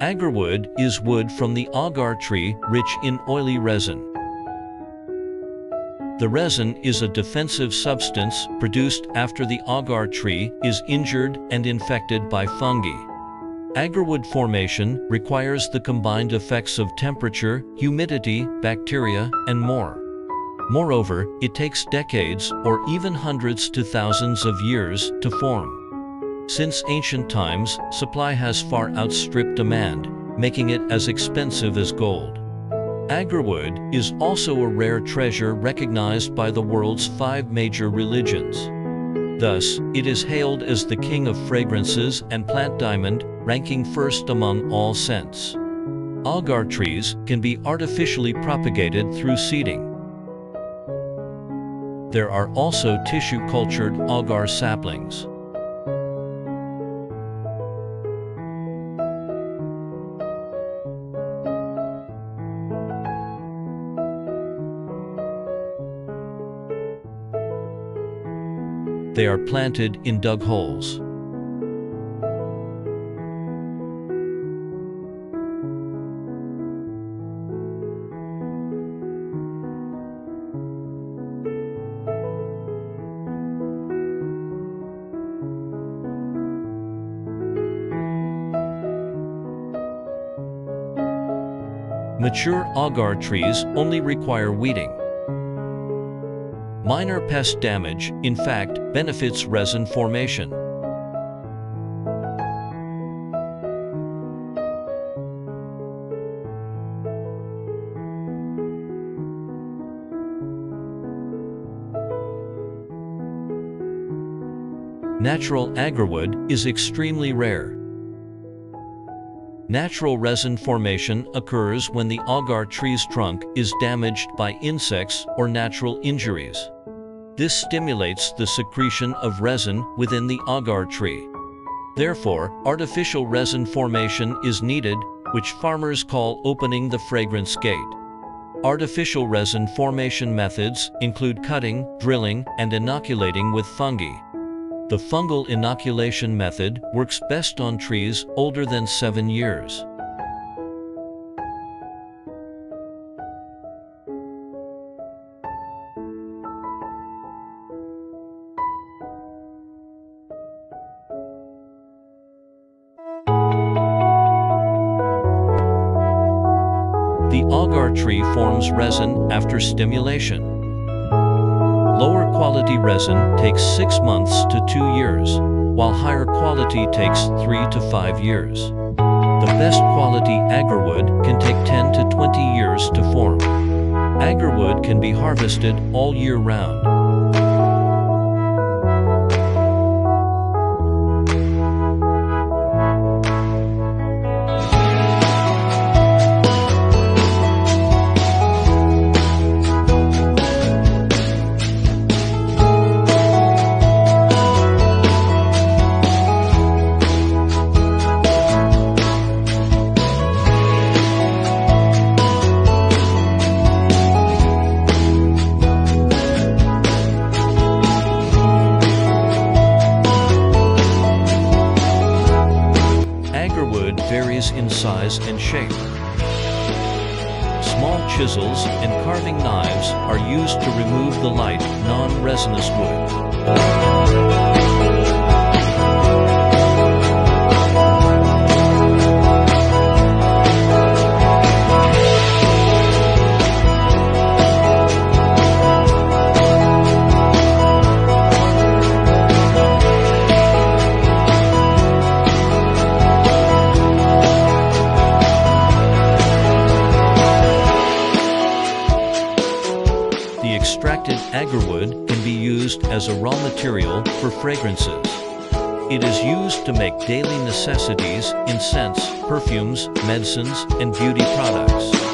Agarwood is wood from the agar tree rich in oily resin. The resin is a defensive substance produced after the agar tree is injured and infected by fungi. Agarwood formation requires the combined effects of temperature, humidity, bacteria, and more. Moreover, it takes decades or even hundreds to thousands of years to form. Since ancient times, supply has far outstripped demand, making it as expensive as gold. Agarwood is also a rare treasure recognized by the world's five major religions. Thus, it is hailed as the king of fragrances and plant diamond, ranking first among all scents. Agar trees can be artificially propagated through seeding. There are also tissue-cultured agar saplings. They are planted in dug holes. Mature agar trees only require weeding. Minor pest damage, in fact, benefits resin formation. Natural agarwood is extremely rare. Natural resin formation occurs when the agar tree's trunk is damaged by insects or natural injuries. This stimulates the secretion of resin within the agar tree. Therefore, artificial resin formation is needed, which farmers call opening the fragrance gate. Artificial resin formation methods include cutting, drilling, and inoculating with fungi. The fungal inoculation method works best on trees older than 7 years. Agar tree forms resin after stimulation. Lower quality resin takes 6 months to 2 years, while higher quality takes 3 to 5 years. The best quality agarwood can take 10 to 20 years to form. Agarwood can be harvested all year round. In size and shape. Small chisels and carving knives are used to remove the light, non-resinous wood. Agarwood can be used as a raw material for fragrances. It is used to make daily necessities in scents, perfumes, medicines, and beauty products.